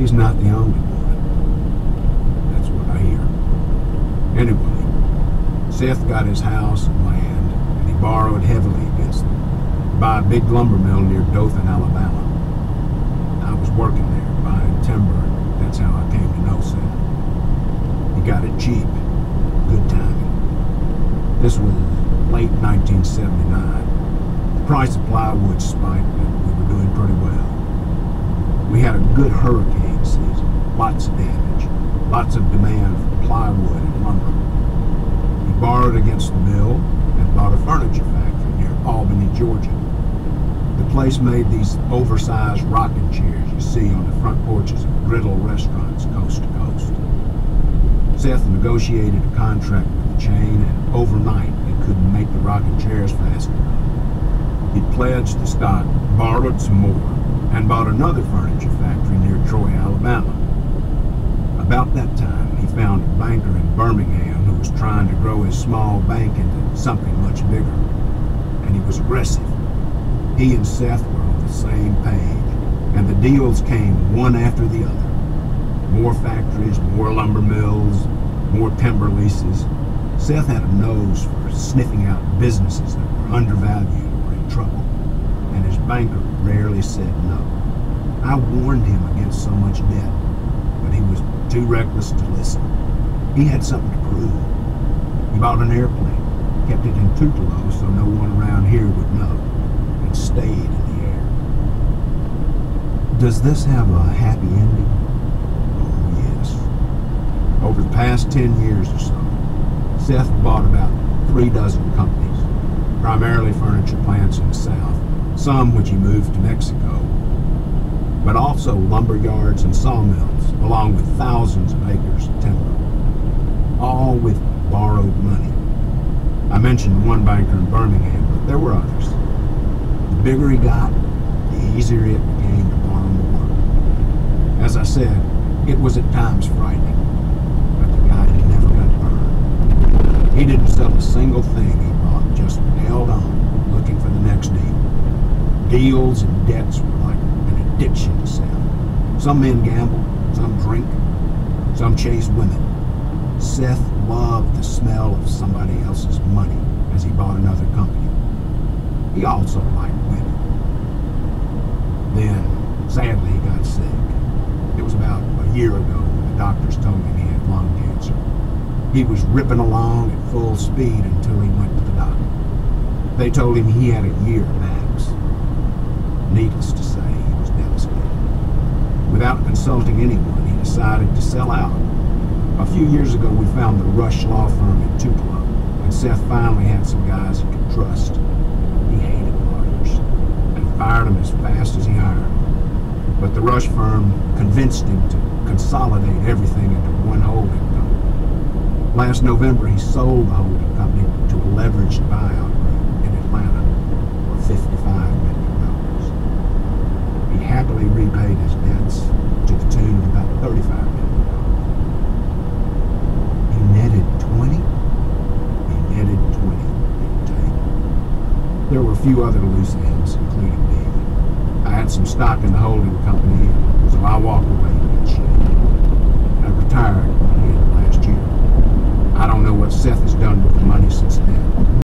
He's not the only one. That's what I hear. Anyway, Seth got his house and land, and he borrowed heavily against them to buy a big lumber mill near Dothan, Alabama. I was working there, buying timber, that's how I came to know Seth. He got it cheap. Good timing. This was late 1979. The price of plywood spiked, and we were doing pretty well. We had a good hurricane lots of damage, lots of demand for plywood and lumber. He borrowed against the mill and bought a furniture factory near Albany, Georgia. The place made these oversized rocking chairs you see on the front porches of griddle restaurants coast to coast. Seth negotiated a contract with the chain, and overnight they couldn't make the rocking chairs fast enough. He pledged the stock, borrowed some more, and bought another furniture factory near Troy, Alabama. About that time, he found a banker in Birmingham who was trying to grow his small bank into something much bigger, and he was aggressive. He and Seth were on the same page, and the deals came one after the other. More factories, more lumber mills, more timber leases. Seth had a nose for sniffing out businesses that were undervalued or in trouble, and his banker rarely said no. I warned him against so much debt, but he was too reckless to listen. He had something to prove. He bought an airplane, kept it in Tupelo so no one around here would know, and stayed in the air. Does this have a happy ending? Oh, yes. Over the past 10 years or so, Seth bought about three dozen companies, primarily furniture plants in the South, some which he moved to Mexico, but also lumber yards and sawmills, along with thousands of acres of timber, all with borrowed money. I mentioned one banker in Birmingham, but there were others. The bigger he got, the easier it became to borrow more. As I said, it was at times frightening, but the guy had never got burned. He didn't sell a single thing he bought, just held on, looking for the next deal. Deals and debts were like an addiction to Seth. Some men gamble, some drink, some chase women. Seth loved the smell of somebody else's money as he bought another company. He also liked women. Then, sadly, he got sick. It was about a year ago when the doctors told him he had lung cancer. He was ripping along at full speed until he went to the doctor. They told him he had a year max. Needless to say. Without consulting anyone, he decided to sell out. A few years ago, we found the Rush Law Firm in Tupelo, and Seth finally had some guys he could trust. He hated lawyers and fired them as fast as he hired them. But the Rush firm convinced him to consolidate everything into one holding company. Last November, he sold the holding company to a leveraged buyout group in Atlanta for $55 million. He happily repaid his debts to the tune of about $35 million. He netted 20? He netted 20 in tape. There were a few other loose ends, including me. I had some stock in the holding company, so I walked away